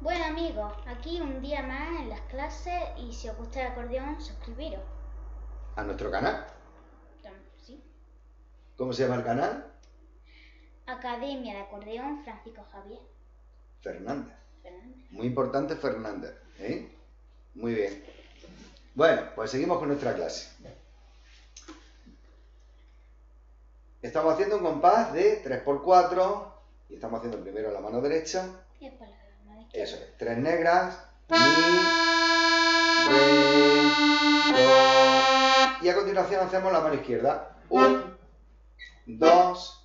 Bueno amigos, aquí un día más en las clases y si os gusta el acordeón, suscribiros. A nuestro canal. ¿Sí? ¿Cómo se llama el canal? Academia de Acordeón Francisco Javier Fernández. Fernández. Muy importante Fernández. ¿eh? Muy bien. Bueno, pues seguimos con nuestra clase. Estamos haciendo un compás de 3x4 y estamos haciendo primero la mano derecha. Y después la. Eso es. Tres negras. Mi, re, do. Y a continuación hacemos la mano izquierda. Un, dos,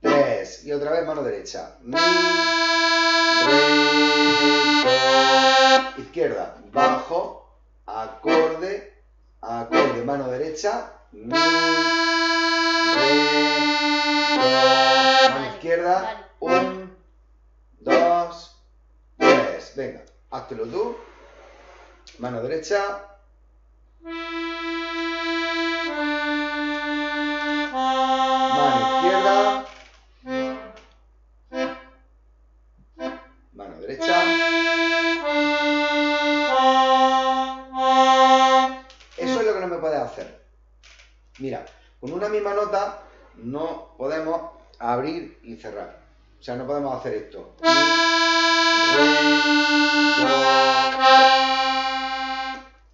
tres. Y otra vez mano derecha. Mi, re, do. Izquierda. Bajo, acorde, acorde. Mano derecha. Mi, re, do. Mano izquierda. Un, venga, háztelo tú. Mano derecha. Mano izquierda. Mano derecha. Eso es lo que no me puedes hacer. Mira, con una misma nota no podemos abrir y cerrar. O sea, no podemos hacer esto.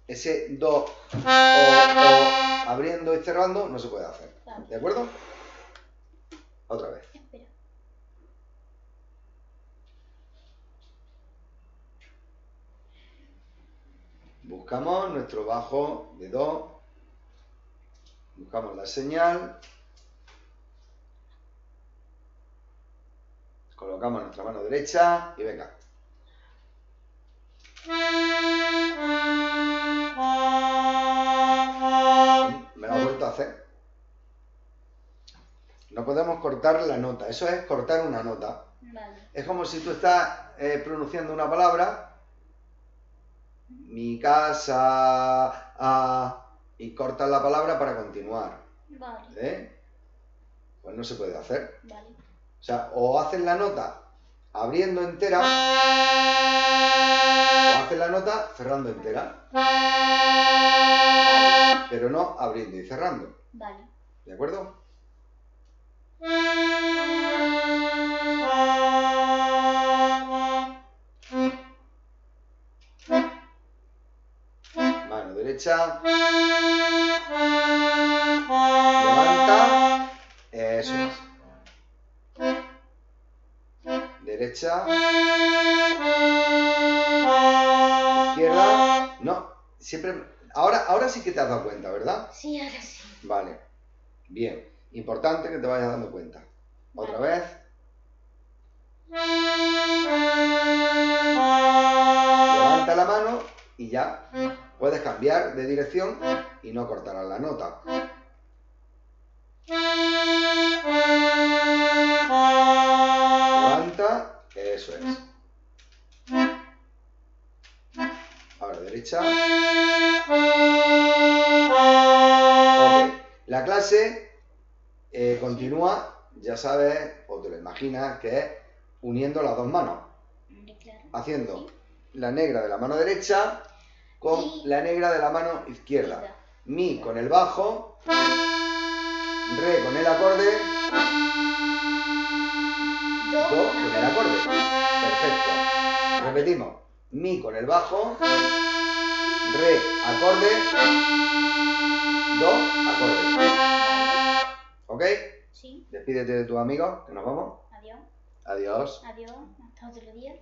Ese do o, o abriendo y cerrando no se puede hacer. ¿De acuerdo? Otra vez. Buscamos nuestro bajo de do. Buscamos la señal. Colocamos nuestra mano derecha y venga. Me lo ha vuelto a hacer. No podemos cortar la nota. Eso es cortar una nota. Vale. Es como si tú estás eh, pronunciando una palabra, mi casa, ah, y cortas la palabra para continuar. Vale. ¿eh? Pues no se puede hacer. Vale. O sea, o haces la nota abriendo entera, o haces la nota cerrando entera, pero no abriendo y cerrando. Vale. ¿De acuerdo? Mano derecha. Levanta. Eso Derecha. Izquierda. No, siempre. Ahora, ahora sí que te has dado cuenta, ¿verdad? Sí, ahora sí. Vale. Bien. Importante que te vayas dando cuenta. Otra Vale. vez. Levanta la mano y ya puedes cambiar de dirección y no cortarás la nota. Eso es. Ahora derecha. Ok. La clase eh, continúa, ya sabes, o te lo imaginas, que es uniendo las dos manos, haciendo la negra de la mano derecha con la negra de la mano. Izquierda. Mi con el bajo, re con el acorde, Do, el acorde. Perfecto. Repetimos. Mi con el bajo, re acorde, do acorde. ¿Ok? Sí. Despídete de tus amigos, que nos vamos. Adiós. Adiós. Adiós. Hasta otro día.